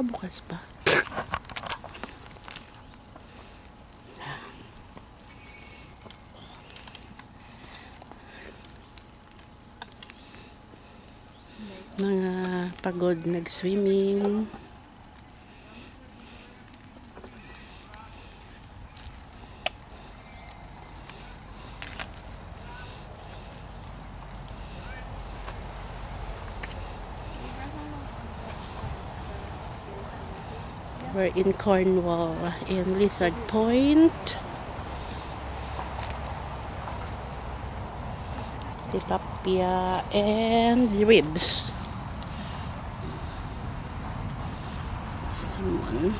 Nakabukas pa. Mga pagod nag-swimming. We're in Cornwall, in Lizard Point. Tilapia and ribs. Someone.